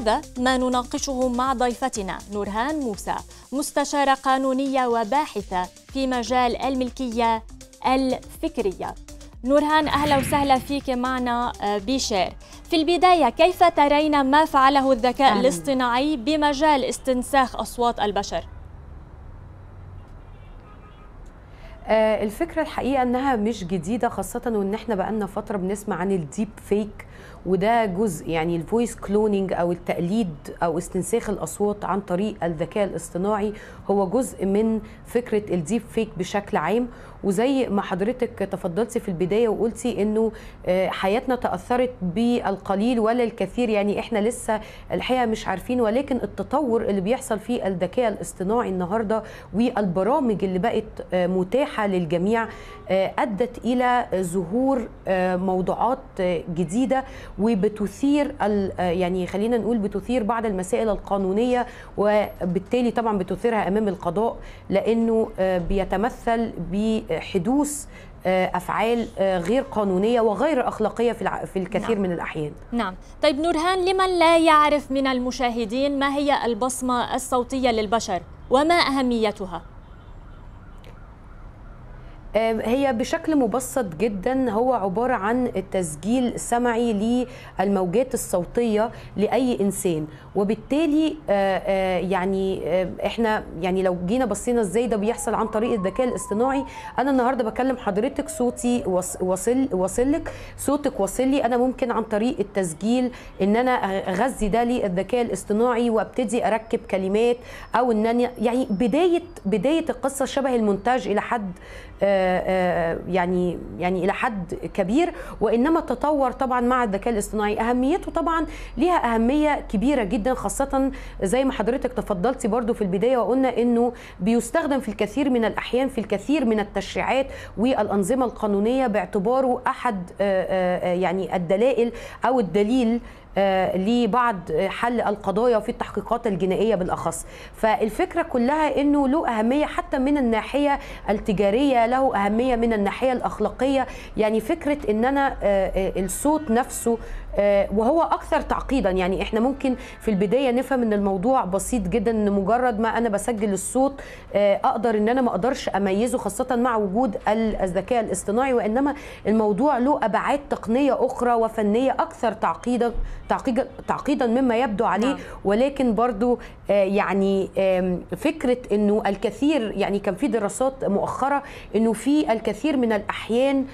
هذا ما نناقشه مع ضيفتنا نورهان موسى مستشارة قانونية وباحثة في مجال الملكية الفكرية نورهان أهلا وسهلا فيك معنا بشير في البداية كيف ترين ما فعله الذكاء. الاصطناعي بمجال استنساخ أصوات البشر؟ الفكرة الحقيقة أنها مش جديدة خاصة وأن إحنا بقالنا فترة بنسمع عن الديب فيك وده جزء يعني ال voice cloning أو التقليد أو استنساخ الأصوات عن طريق الذكاء الاصطناعي هو جزء من فكرة ال deep fake بشكل عام. وزي ما حضرتك تفضلتي في البداية وقلتي إنه حياتنا تأثرت بالقليل ولا الكثير يعني إحنا لسه الحقيقة مش عارفين ولكن التطور اللي بيحصل في الذكاء الاصطناعي النهارده والبرامج اللي بقت متاحة للجميع أدت إلى ظهور موضوعات جديدة وبتثير يعني خلينا نقول بتثير بعض المسائل القانونية وبالتالي طبعا بتثيرها أمام القضاء لأنه بيتمثل بحدوث أفعال غير قانونية وغير أخلاقية في في الكثير نعم. من الأحيان. نعم، طيب نورهان لمن لا يعرف من المشاهدين ما هي البصمة الصوتية للبشر وما أهميتها؟ هي بشكل مبسط جدا هو عبارة عن التسجيل سمعي للموجات الصوتية لأي إنسان. وبالتالي يعني إحنا يعني لو جينا بصينا إزاي ده بيحصل عن طريق الذكاء الاصطناعي أنا النهارده بكلم حضرتك صوتي واصل واصل لك صوتك واصل لي أنا ممكن عن طريق التسجيل إن أنا أغذي ده للذكاء الاصطناعي وأبتدي أركب كلمات أو إن أنا يعني بداية بداية القصة شبه المونتاج إلى حد يعني يعني إلى حد كبير وإنما تطور طبعا مع الذكاء الاصطناعي. أهميته طبعا ليها أهمية كبيرة جدا خاصة زي ما حضرتك تفضلتي برضو في البداية وقلنا إنه بيستخدم في الكثير من الأحيان في الكثير من التشريعات والأنظمة القانونية باعتباره أحد يعني الدلائل أو الدليل لبعض حل القضايا في التحقيقات الجنائية بالأخص. فالفكرة كلها إنه له أهمية حتى من الناحية التجارية له أهمية من الناحية الأخلاقية. يعني فكرة إن أنا الصوت نفسه وهو أكثر تعقيدا. يعني إحنا ممكن في البداية نفهم إن الموضوع بسيط جدا إن مجرد ما أنا بسجل الصوت أقدر إن أنا ما أقدرش أميزه خاصة مع وجود الذكاء الاصطناعي. وإنما الموضوع له أبعاد تقنية أخرى وفنية أكثر تعقيدا تعقيدا تعقيدا مما يبدو عليه. نعم. ولكن برضو يعني فكرة إنه الكثير يعني كان في دراسات مؤخرة إنه في الكثير من الأحيان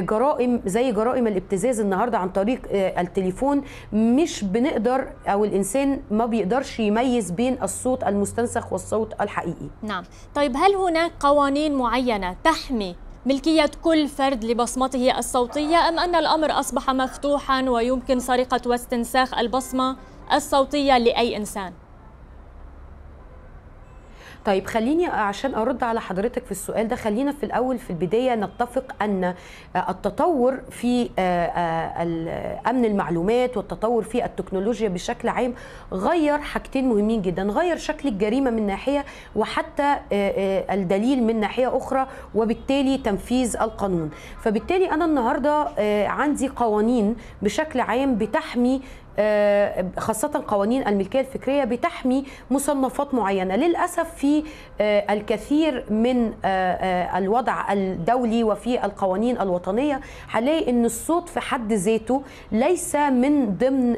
جرائم زي جرائم الابتزاز النهارده عن طريق التليفون مش بنقدر أو الإنسان ما بيقدرش يميز بين الصوت المستنسخ والصوت الحقيقي. نعم، طيب هل هناك قوانين معينة تحمي ملكية كل فرد لبصمته الصوتية أم أن الأمر أصبح مفتوحا ويمكن سرقة واستنساخ البصمة الصوتية لأي إنسان؟ طيب خليني عشان أرد على حضرتك في السؤال ده خلينا في الأول في البداية نتفق أن التطور في امن المعلومات والتطور في التكنولوجيا بشكل عام غير حاجتين مهمين جدا غير شكل الجريمة من ناحية وحتى الدليل من ناحية أخرى وبالتالي تنفيذ القانون. فبالتالي أنا النهارده عندي قوانين بشكل عام بتحمي خاصة قوانين الملكية الفكرية بتحمي مصنفات معينة. للأسف في الكثير من الوضع الدولي وفي القوانين الوطنية هنلاقي أن الصوت في حد ذاته ليس من ضمن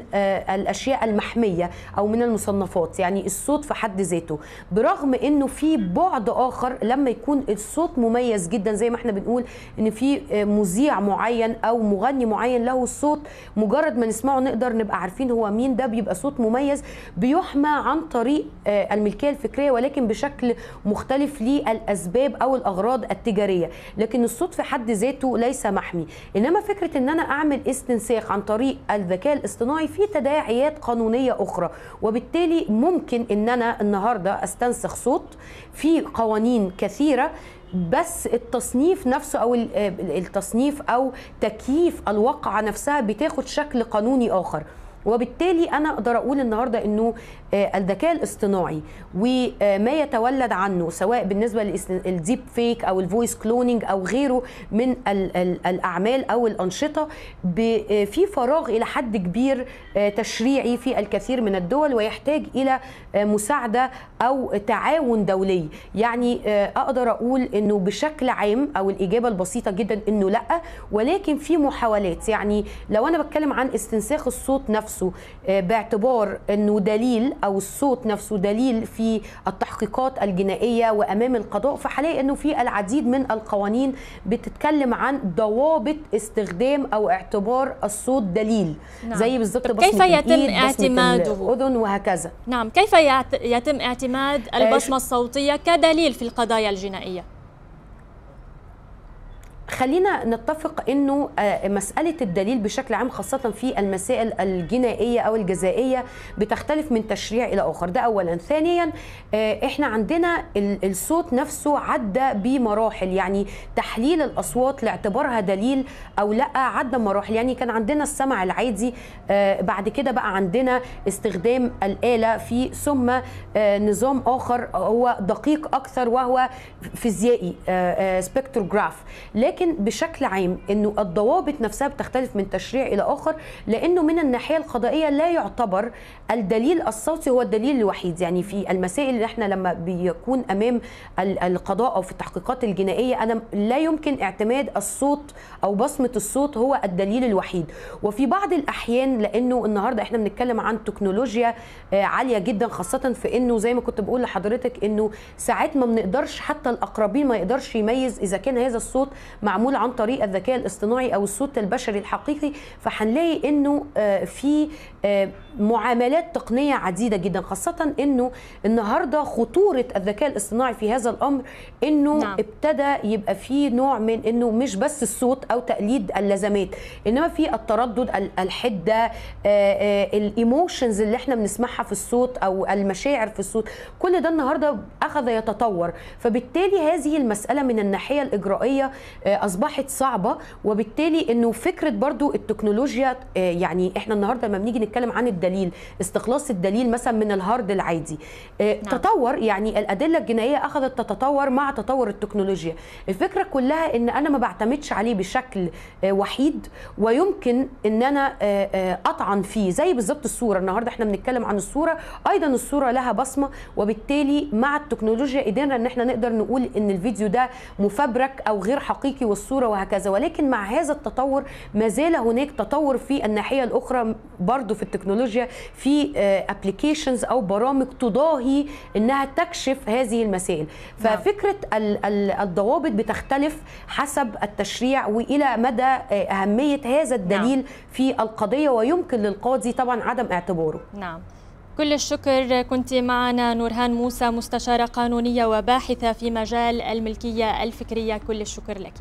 الأشياء المحمية أو من المصنفات. يعني الصوت في حد ذاته برغم أنه في بعد آخر لما يكون الصوت مميز جدا زي ما إحنا بنقول أن في مذيع معين أو مغني معين له الصوت مجرد ما نسمعه نقدر نبقى عارفين هو مين ده بيبقى صوت مميز بيحمى عن طريق الملكية الفكرية ولكن بشكل مختلف للأسباب أو الأغراض التجارية. لكن الصوت في حد ذاته ليس محمي. إنما فكرة إن أنا أعمل استنساخ عن طريق الذكاء الاصطناعي في تداعيات قانونية أخرى وبالتالي ممكن إن أنا النهارده استنسخ صوت في قوانين كثيرة بس التصنيف نفسه أو التصنيف أو تكييف الواقعة نفسها بتاخد شكل قانوني آخر. وبالتالي أنا أقدر أقول النهارده إنه الذكاء الاصطناعي وما يتولد عنه سواء بالنسبة لل deep fake أو ال voice cloning أو غيره من الأعمال أو الأنشطة في فراغ إلى حد كبير تشريعي في الكثير من الدول ويحتاج إلى مساعدة أو تعاون دولي. يعني أقدر أقول إنه بشكل عام أو الإجابة البسيطة جدا إنه لأ ولكن في محاولات. يعني لو أنا بتكلم عن استنساخ الصوت نفسه باعتبار إنه دليل أو الصوت نفسه دليل في التحقيقات الجنائية وأمام القضاء فهلاقي إنه في العديد من القوانين بتتكلم عن ضوابط استخدام أو اعتبار الصوت دليل. نعم. زي بالظبط كيف يتم اعتماده؟ الأذن وهكذا. نعم كيف يتم اعتماد البصمة الصوتية كدليل في القضايا الجنائية؟ خلينا نتفق إنه مسألة الدليل بشكل عام خاصة في المسائل الجنائية أو الجزائية بتختلف من تشريع إلى آخر. ده اولا. ثانيا إحنا عندنا الصوت نفسه عدى بمراحل. يعني تحليل الأصوات لاعتبارها دليل أو لأ عدى مراحل يعني كان عندنا السمع العادي بعد كده بقى عندنا استخدام الآلة في ثم نظام آخر هو دقيق أكثر وهو فيزيائي سبكتروجراف لكن لكن بشكل عام إنه الضوابط نفسها بتختلف من تشريع إلى آخر لأنه من الناحية القضائية لا يعتبر الدليل الصوتي هو الدليل الوحيد. يعني في المسائل اللي إحنا لما بيكون أمام القضاء أو في التحقيقات الجنائية أنا لا يمكن اعتماد الصوت أو بصمة الصوت هو الدليل الوحيد. وفي بعض الأحيان لأنه النهارده إحنا بنتكلم عن تكنولوجيا عالية جدا خاصه في إنه زي ما كنت بقول لحضرتك إنه ساعات ما بنقدرش حتى الأقربين ما يقدرش يميز إذا كان هذا الصوت معمول عن طريق الذكاء الاصطناعي أو الصوت البشري الحقيقي فهنلاقي إنه في معاملات تقنية عديدة جدا خاصة إنه النهارده خطورة الذكاء الاصطناعي في هذا الأمر إنه نعم. ابتدى يبقى في نوع من إنه مش بس الصوت أو تقليد اللزمات إنما في التردد الحدة الإيموشنز اللي إحنا بنسمعها في الصوت أو المشاعر في الصوت كل ده النهارده أخذ يتطور فبالتالي هذه المسألة من الناحية الإجرائية أصبحت صعبة وبالتالي إنه فكرة برضو التكنولوجيا يعني إحنا النهارده لما بنيجي نتكلم عن الدليل استخلاص الدليل مثلا من الهارد العادي نعم. تطور يعني الأدلة الجنائية أخذت تتطور مع تطور التكنولوجيا الفكرة كلها إن أنا ما بعتمدش عليه بشكل وحيد ويمكن إن أنا أطعن فيه زي بالظبط الصورة النهارده إحنا بنتكلم عن الصورة أيضا الصورة لها بصمة وبالتالي مع التكنولوجيا قدرنا إن إحنا نقدر نقول إن الفيديو ده مفبرك أو غير حقيقي والصورة وهكذا. ولكن مع هذا التطور ما زال هناك تطور في الناحية الأخرى برضو في التكنولوجيا في ابلكيشنز أو برامج تضاهي إنها تكشف هذه المسائل. ففكرة الضوابط بتختلف حسب التشريع وإلى مدى أهمية هذا الدليل نعم. في القضية ويمكن للقاضي طبعا عدم اعتباره. نعم. كل الشكر. كنت معنا نورهان موسى مستشارة قانونية وباحثة في مجال الملكية الفكرية. كل الشكر لك.